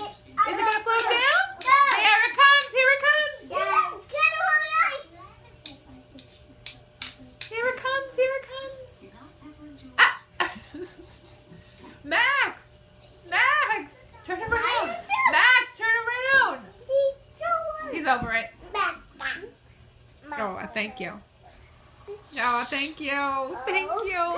Is it to float down? Here it comes. Here it comes. Yes, get away! Here it comes. Here it comes. Ah. Max. Max. Turn around. Max, turn around. He's over it. Oh, thank you. Oh, thank you. Thank you.